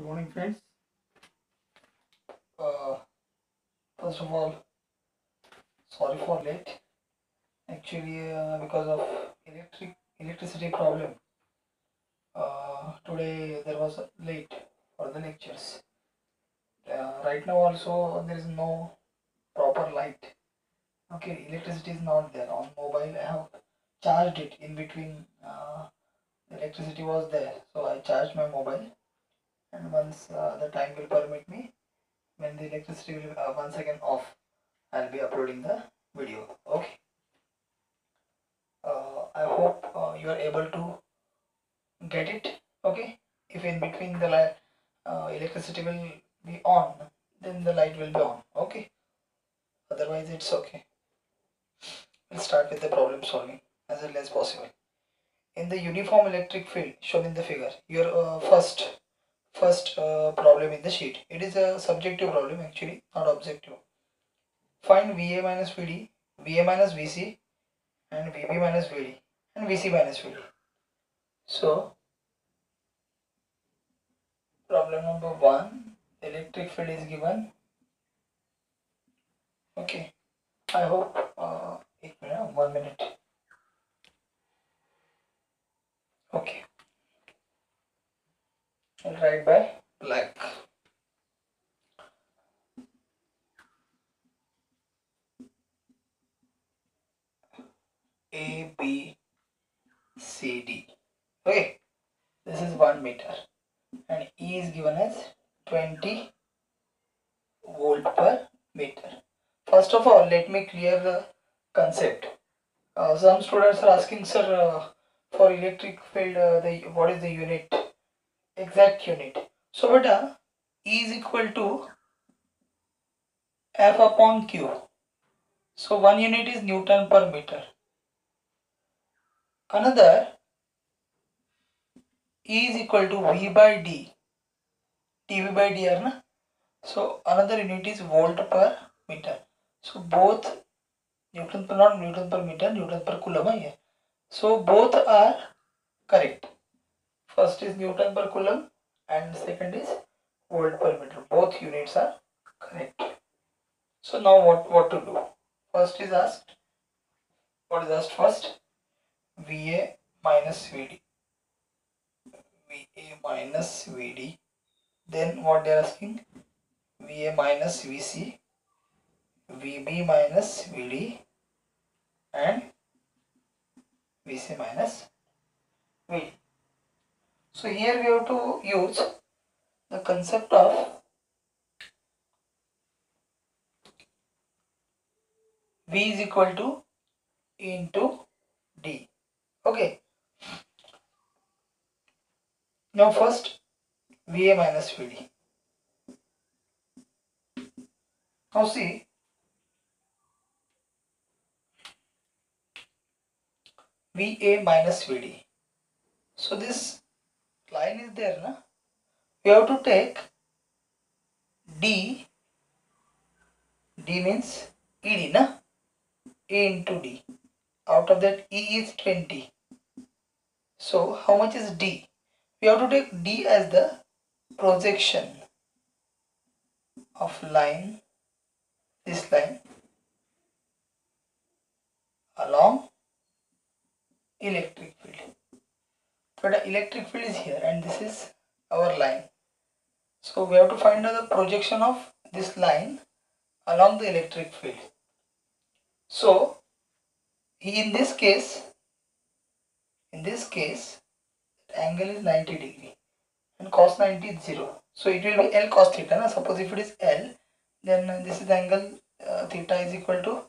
Good morning, friends. Uh, first of all, sorry for late. Actually, uh, because of electric electricity problem, uh, today there was late for the lectures. Uh, right now also there is no proper light. Okay, electricity is not there on mobile. I have charged it in between. Uh, electricity was there, so I charged my mobile and once uh, the time will permit me when the electricity will uh, once again off i'll be uploading the video. Okay. Uh, i hope uh, you are able to get it. Okay. If in between the light uh, electricity will be on then the light will be on. Okay. Otherwise it's okay. We'll start with the problem solving as early as possible. In the uniform electric field shown in the figure your uh, first first uh, problem in the sheet. It is a subjective problem actually, not objective. Find VA minus VD, VA minus VC, and VB minus VD, and VC minus VD. So, problem number one, electric field is given. Okay, I hope, uh, एक minute, one minute. Okay. I'll by black. A B C D. Okay, this is one meter, and E is given as 20 volt per meter. First of all, let me clear the concept. Uh, some students are asking, sir, uh, for electric field, uh, the what is the unit? Exact unit. So beta E is equal to F upon Q. So one unit is Newton per meter. Another E is equal to V by D. dV by dr na. So another unit is volt per meter. So both Newton per not Newton per meter, Newton per coulomb है. So both are correct. First is newton per coulomb and second is volt per meter. Both units are correct. So now what what to do? First is asked what is asked first? Va minus vd. Va minus vd. Then what they are asking? Va minus vc vb minus vd and vc minus vd so here we have to use the concept of V is equal to into D. Okay. Now first VA minus VD. Now see VA minus VD. So this line is there na? We have to take d. D means ed na? A into d. Out of that e is 20 so how much is d? We have to take d as the projection of line this line along electric field but the electric field is here and this is our line. So we have to find out the projection of this line along the electric field. So in this case in this case angle is 90 degree and cos 90 is 0 so it will be l cos theta na? suppose if it is l then this is angle uh, theta is equal to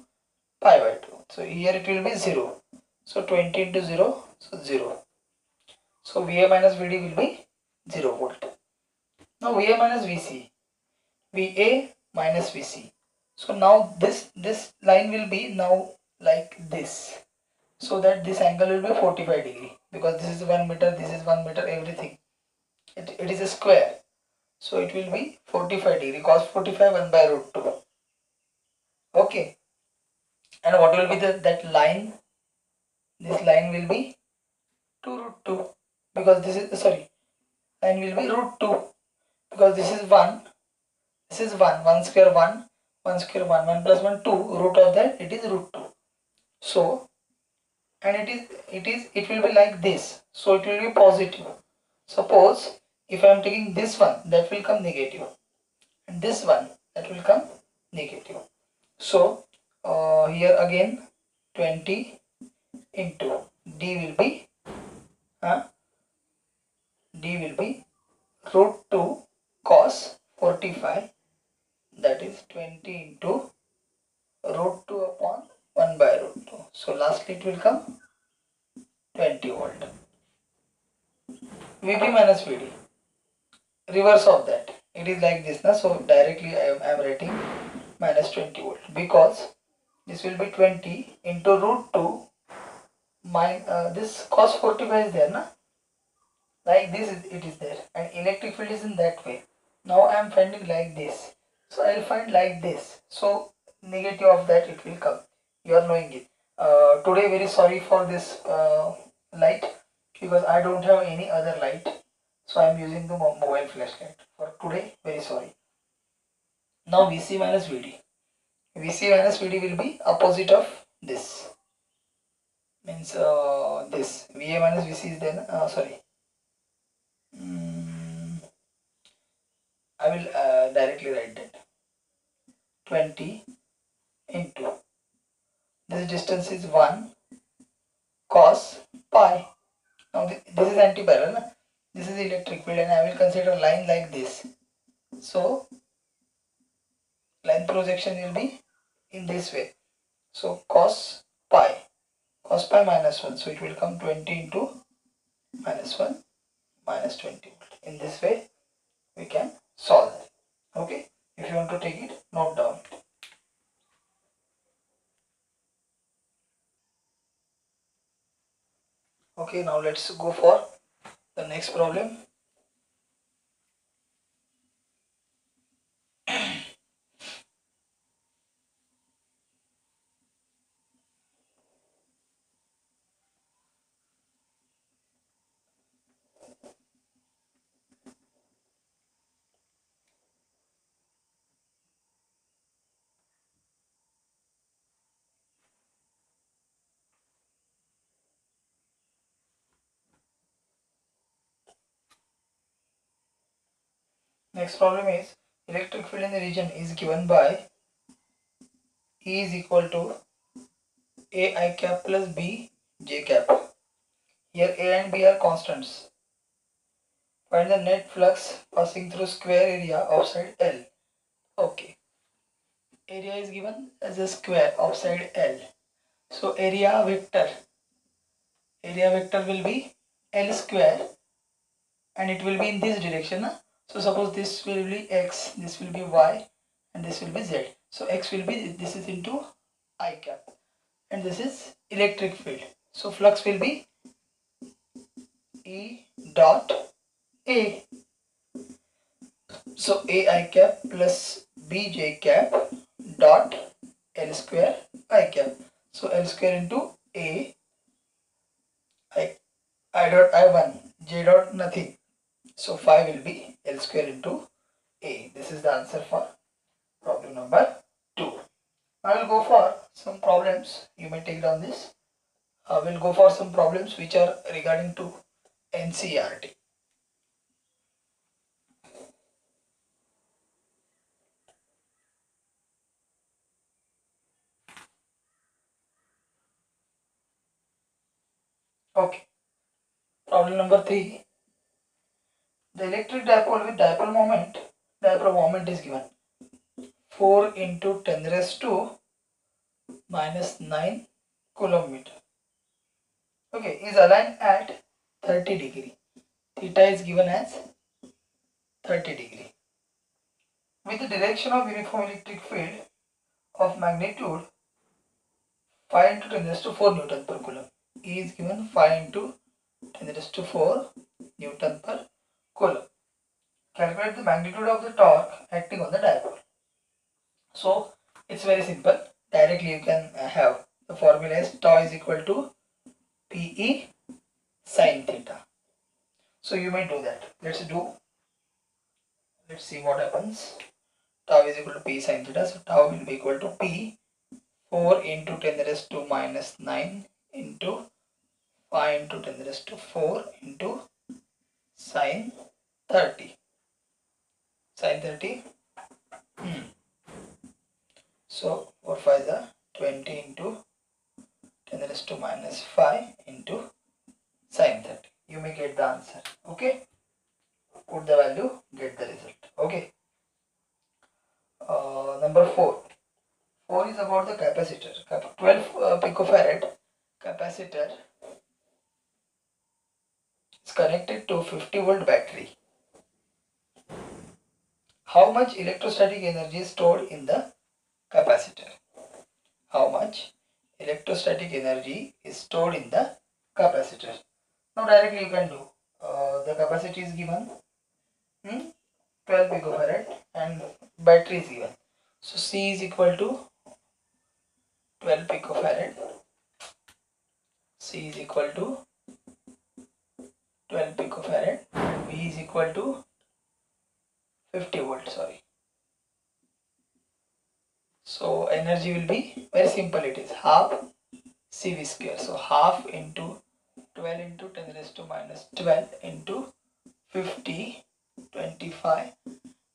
pi by 2 so here it will be 0 so 20 into 0 so 0 so VA minus VD will be 0 volt. Now VA minus VC. VA minus VC. So now this this line will be now like this. So that this angle will be 45 degree because this is 1 meter, this is 1 meter, everything. It, it is a square. So it will be 45 degree cos 45 1 by root 2. Okay. And what will be the that line? This line will be 2 root 2 because this is sorry. Line will be root 2 because this is 1 this is 1 1 square 1 1 square 1 1 plus 1 2 root of that it is root 2 so and it is it is it will be like this. So it will be positive. Suppose if I am taking this one that will come negative. And this one that will come negative. So uh, here again 20 into d will be uh, d will be root 2 cos 45 that is 20 into root 2 upon 1 by root 2 so lastly it will come 20 volt. Vp minus vd reverse of that. It is like this now so directly I am, writing minus 20 volt. Because this will be 20 into root 2 my uh, this cos 45 is there na like this is, it is there. And electric field is in that way. Now I am finding like this. So I'll find like this. So negative of that it will come. You are knowing it. Uh, today very sorry for this uh, light because I don't have any other light. So I am using the mo- mobile flashlight. For today very sorry. Now VC minus VD VC minus VD will be opposite of this. Means uh, this. VA minus VC is then uh, sorry Mm, I will uh, directly write that 20 into this distance is 1 cos pi. Now thi- this is anti-parallel this is electric field and I will consider a line like this. So line projection will be in this way. So cos pi cos pi minus 1 so it will come 20 into minus 1 minus 20 in this way we can solve it okay? If you want to take it note down okay now let's go for the next problem next problem is electric field in the region is given by E is equal to A i cap plus B j cap here A and B are constants Find the net flux passing through square area of side L. Okay. Area is given as a square of side L. So area vector. Area vector will be L square and it will be in this direction. na? So suppose this will be X, this will be Y and this will be Z. So X will be, this is into I cap and this is electric field. So flux will be E dot A. So A I cap plus B J cap dot L square I cap. So L square into A I I dot I one J dot nothing. So phi will be L square into A. This is the answer for problem number 2. I will go for some problems. You may take down this. Uh, I will go for some problems which are regarding to NCERT. Okay. Problem number 3. The electric dipole with dipole moment, dipole moment is given 4 into 10 raised to minus 9 coulomb meter. Okay, is aligned at 30 degree. Theta is given as 30 degree. With the direction of uniform electric field of magnitude 5 into 10 raised to 4 Newton per coulomb. E is given 5 into 10 raised to 4 Newton per coulomb. Calculate the magnitude of the torque acting on the dipole. So it's very simple. Directly you can uh, have the formula is tau is equal to PE sine theta. So you may do that. Let's do let's see what happens tau is equal to p sine theta so tau will be equal to p 4 into 10 raised to minus 9 into 5 into 10 raised to 4 into sine 30 sine 30 hmm. So 4 5 the 20 into 10 raised to minus 5 into sine 30 you may get the answer okay? Put the value get the result okay? Uh, number 4 4 is about the capacitor. 12 uh, picofarad capacitor is connected to 50 volt battery. How much electrostatic energy is stored in the capacitor. How much? Electrostatic energy is stored in the capacitor. Now directly you can do. Uh, the capacity is given. Hmm? 12 picofarad and battery is given. So c is equal to 12 picofarad c is equal to 12 picofarad v is equal to 50 volt sorry so energy will be very simple. It is half cv square. So half into 12 into 10 raised to minus 12 into 50 25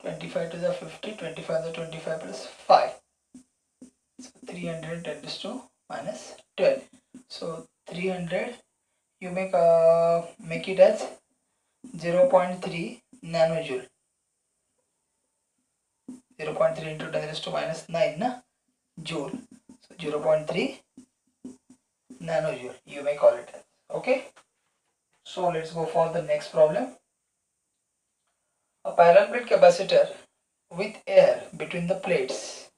25 to the 50 25 to the 25 plus 5 so 300 10 raised to minus 12 so 300 you make uh, make it as 0.3 nanojoule 0.3 into 10 raised to minus 9 na? joule. So 0.3 nanojoule. You may call it as. Okay? So let's go for the next problem. A parallel plate capacitor with air between the plates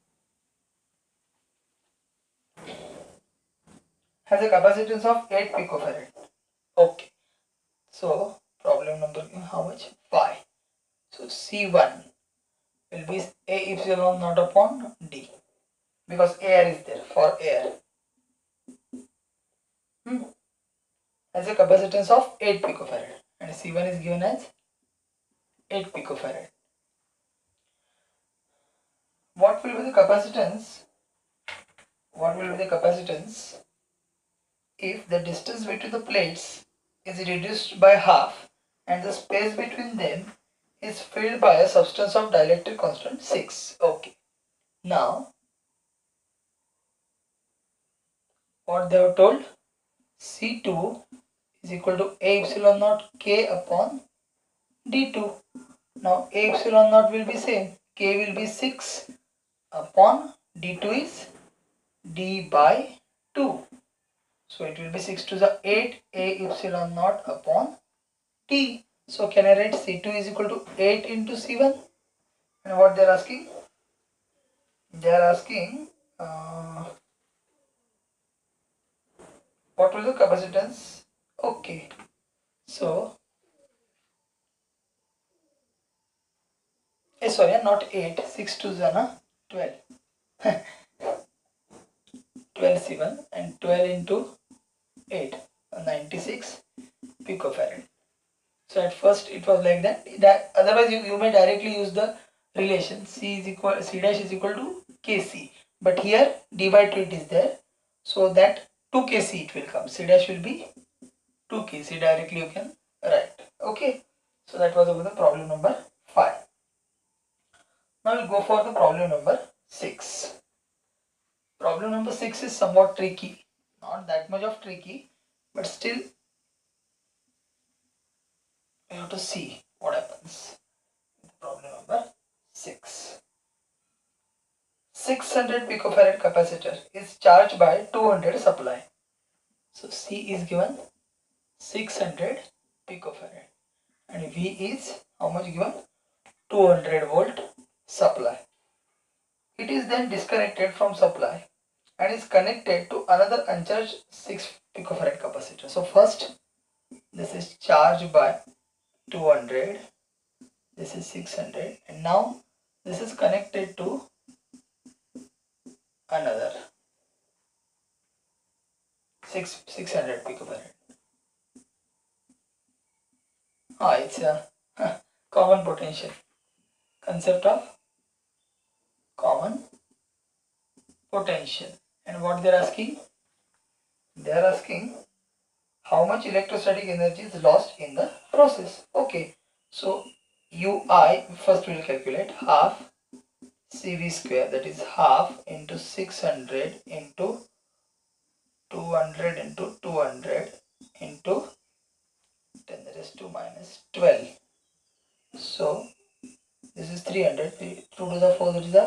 has a capacitance of 8 picofarad. Okay. So problem number how much? 5 so c1 will be a epsilon naught upon d because air is there for air. Hmm. has a capacitance of 8 picofarad and c1 is given as 8 picofarad what will be the capacitance? What will be the capacitance if the distance between the plates is reduced by half and the space between them is filled by a substance of dielectric constant 6. Okay. Now, what they have told? C2 is equal to A epsilon naught K upon D2. Now, A epsilon naught will be same. K will be 6 upon D2 is D by 2. So, it will be 6 to the 8 A epsilon naught upon T. So can I write C2 is equal to 8 into C1? And what they are asking? They are asking uh, what will the capacitance? Okay. So, eh, sorry, not 8, 6 to Zana, 12. 12 C1 and 12 into 8, 96 picofarad. So at first it was like that. That otherwise you, you may directly use the relation C is equal C dash is equal to KC. But here d by 2 it is there. So that 2kc it will come. C dash will be 2kc directly you can write. Okay. So that was about the problem number 5. Now we'll go for the problem number 6. Problem number 6 is somewhat tricky. Not that much of tricky but still we have to see what happens. Problem number 6. 600 picofarad capacitor is charged by 200 supply. So C is given 600 picofarad and V is how much given 200 volt supply. It is then disconnected from supply and is connected to another uncharged 6 picofarad capacitor. So first this is charged by 200 this is 600 and now this is connected to another. 6 600 picofarad ah it's a common potential. Concept of common potential. And what they are asking? They are asking how much electrostatic energy is lost in the process? Okay. So ui first we will calculate half cv square that is half into 600 into 200 into 200 into 10 raised to minus 12 so this is 300 2 to the 4 that is the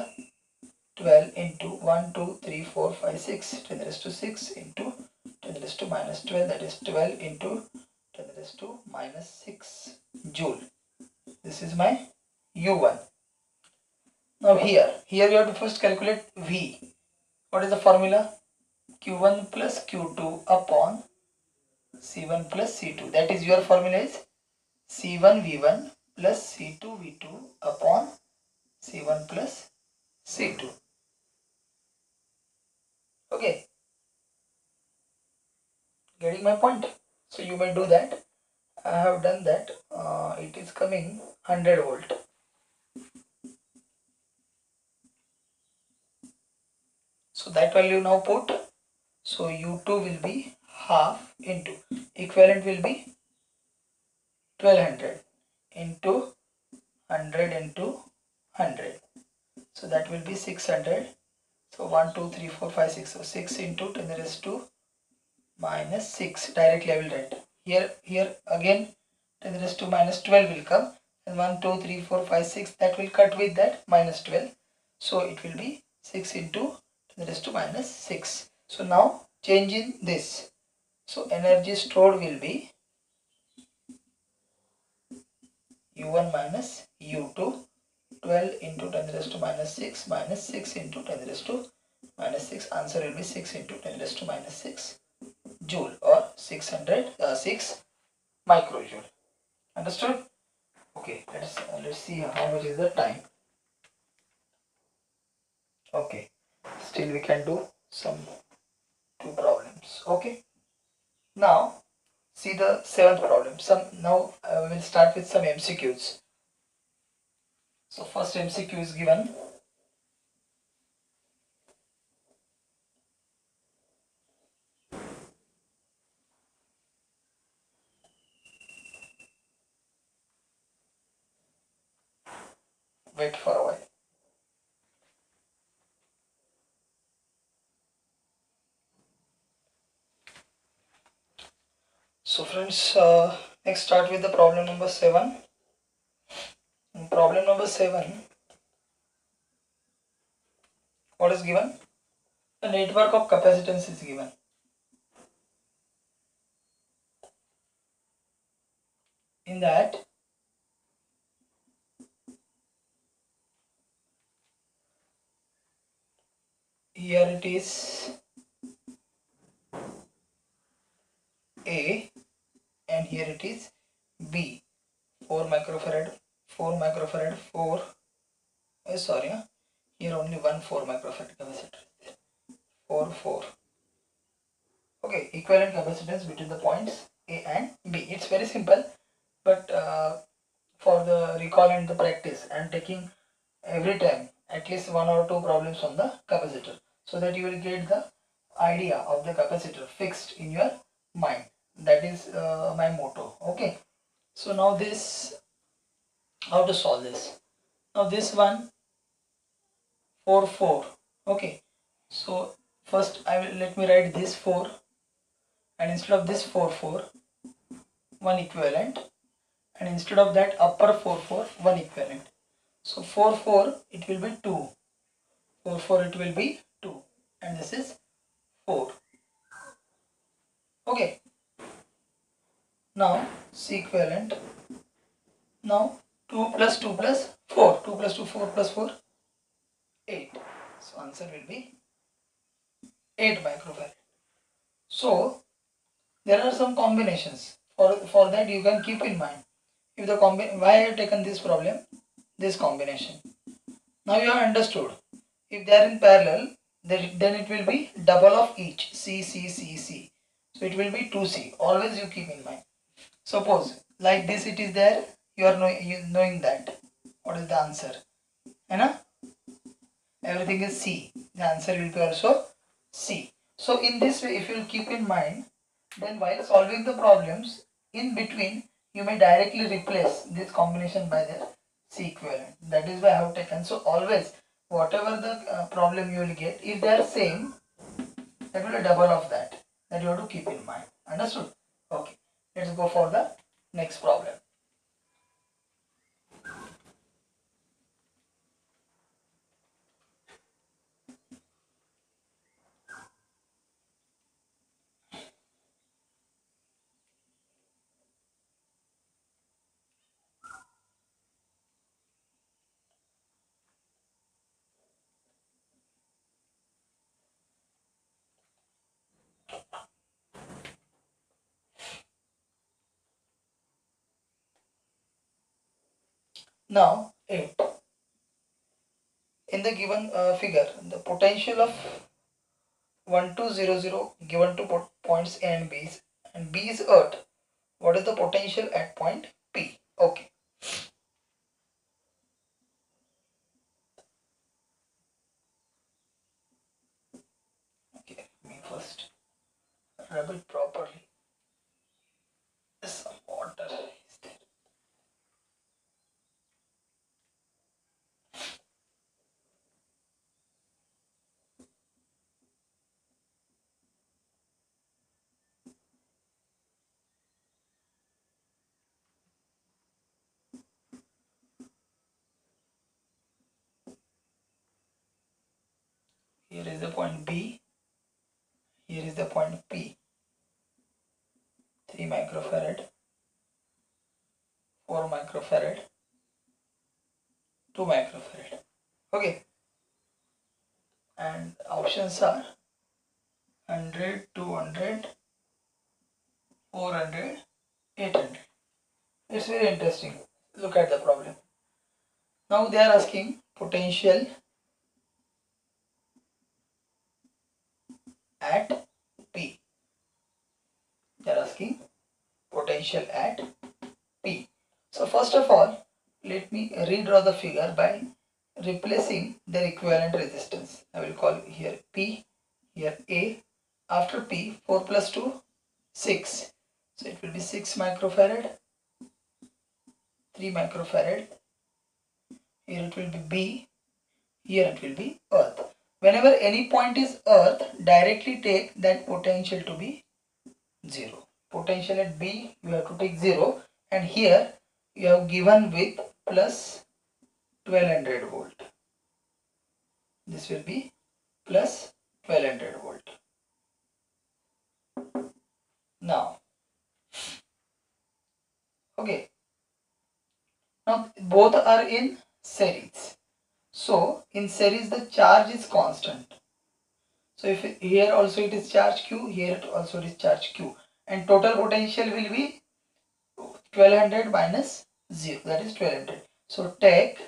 12 into 1 2 3 4 5 6 10 raised to 6 into 10 raised to minus 12 that is 12 into 10 raised to minus 6 joule. This is my u1 now here here you have to first calculate v. What is the formula? Q1 plus q2 upon c1 plus c2 that is your formula is c1 v1 plus c2 v2 upon c1 plus c2 okay getting my point. So you may do that. I have done that. Uh, it is coming 100 volt. So that value now put. So u2 will be half into equivalent will be 1200 into 100 into 100 so that will be 600 so 1 2 3 4 5 6 so 6 into 10 raised to minus 6 directly I will write. Here here again 10 raised to minus 12 will come. And 1 2 3 4 5 6 that will cut with that minus 12 so it will be 6 into 10 raised to minus 6 so now change in this. So energy stored will be u1 minus u2 12 into 10 raised to minus 6 minus 6 into 10 raised to minus 6 answer will be 6 into 10 raised to minus 6 joule or 600 uh, 6 microjoule. Understood? Okay let's uh, let's see how much is the time. Okay still we can do some two problems. Okay now see the seventh problem. Some now uh, we'll start with some mcqs so first mcq is given wait for a while so friends uh, next start with the problem number 7 In problem number 7 what is given? A network of capacitance is given. In that here it is A and here it is B 4 microfarad 4 microfarad 4 oh, sorry here only one 4 microfarad capacitor 4 4 okay equivalent capacitance between the points A and B. It's very simple but uh, for the recall and the practice I'm taking every time at least one or two problems on the capacitor so that you will get the idea of the capacitor fixed in your mind that is uh, my motto. Okay. So now this how to solve this? Now this one 4 4 okay. So first I will let me write this 4 and instead of this 4 4 one equivalent. And instead of that upper 4 4 one equivalent. So 4 4 it will be 2 4 4 it will be 2 and this is 4 okay now C equivalent. Now 2 plus 2 plus 4 2 plus 2 4 plus 4 8 so answer will be 8 microfarad. So there are some combinations. For for that you can keep in mind. If the combi why I have taken this problem? This combination. Now you have understood. If they are in parallel then, then it will be double of each. C c c c. So it will be 2c always you keep in mind suppose like this it is there you are knowing, you knowing that. What is the answer? है ना everything is C. The answer will be also C. So in this way if you keep in mind then while solving the problems in between you may directly replace this combination by the C equivalent. That is why I have taken. So always whatever the uh, problem you will get if they are same that will be double of that that you have to keep in mind. Understood let's go for the next problem Now 8. In the given uh, figure, the potential of 1200 given to points A and B is, and B is Earth. What is the potential at point P? Okay, let me first rub it properly. Some water is there. Here is the point B. Here is the point P. 3 microfarad, 4 microfarad, 2 microfarad. Okay. And options are 100, 200, 400, 800. It's very interesting. Look at the problem. Now they are asking potential at P. They are asking potential at P. So first of all, let me redraw the figure by replacing their equivalent resistance. I will call here P, here A. After P, 4 plus 2, 6. So it will be 6 microfarad, 3 microfarad. Here it will be B, here it will be Earth. Whenever any point is Earth, directly take that potential to be 0. Potential at B, you have to take 0 and here you have given with plus 1200 volt. This will be plus 1200 volt. Now, okay. Now both are in series. So in series the charge is constant. So if here also it is charge Q, here it also it is charge Q and total potential will be 1200 minus 0 that is 1200. So take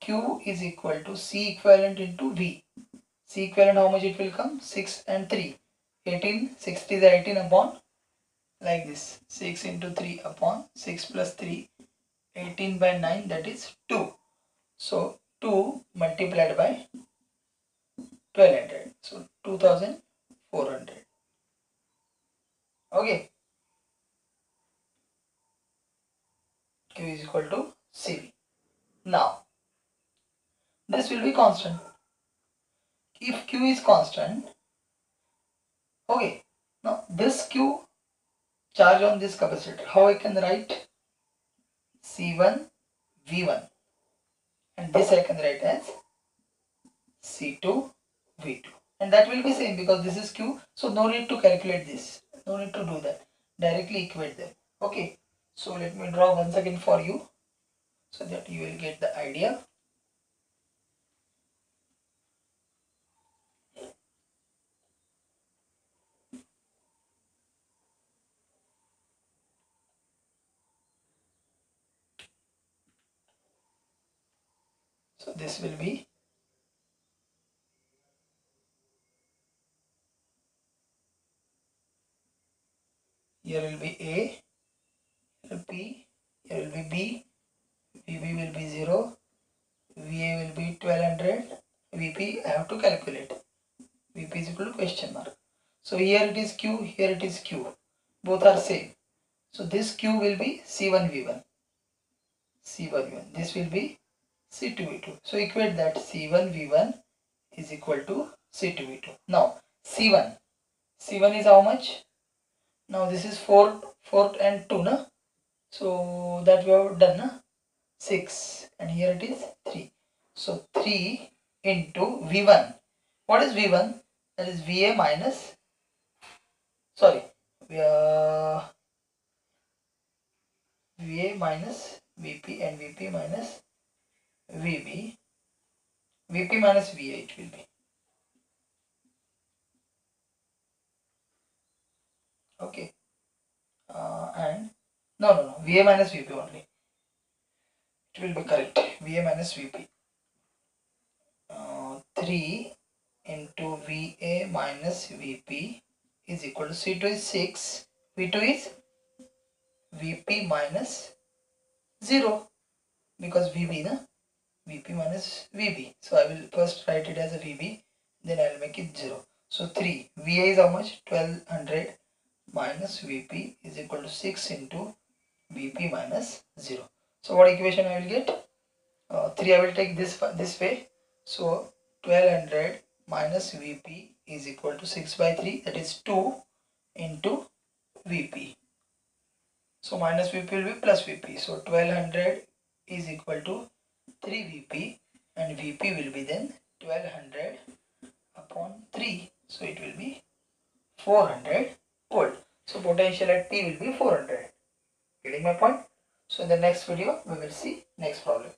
Q is equal to C equivalent into V. C equivalent how much it will come? 6 and 3. 18, 60 is 18 upon like this 6 into 3 upon 6 plus 3 18 by 9 that is 2 so 2 multiplied by 1200 so 2400 okay. Q is equal to cv now this will be constant. If q is constant okay. Now this q charge on this capacitor how i can write? C1 v1 and this I can write as C2 V2 and that will be same because this is Q. So no need to calculate this. No need to do that. Directly equate them. Okay. So let me draw once again for you so that you will get the idea so this will be here will be A, here P, here will be B, VB will be 0, va will be 1200 vp i have to calculate. Vp is equal to question mark. So here it is q here it is q. Both are same. So this q will be c1 v1 c1 v1 this will be c2 v2 so equate that c1 v1 is equal to c2 v2 now c1 c1 is how much? Now this is 4 4 and 2 na? So that we have done na? 6 and here it is 3 so 3 into v1 what is v1 that is va minus sorry uh, va minus vp and vp minus vb. Vp minus va it will be. Okay. Uh, and no no no. Va minus vp only. It will be correct. Va minus vp. Uh, 3 into va minus vp is equal to c2 is 6 v2 is vp minus 0 because vb na vp minus vb so i will first write it as a vb then i will make it 0 so 3 va is how much 1200 minus vp is equal to 6 into vp minus 0 so what equation I will get? Uh, 3 I will take this this way. So 1200 minus Vp is equal to 6 by 3 that is 2 into Vp. So minus Vp will be plus Vp. So 1200 is equal to 3 Vp and Vp will be then 1200 upon 3. So it will be 400 volt. So potential at P will be 400. Getting my point? So in the next video, we will see next problem.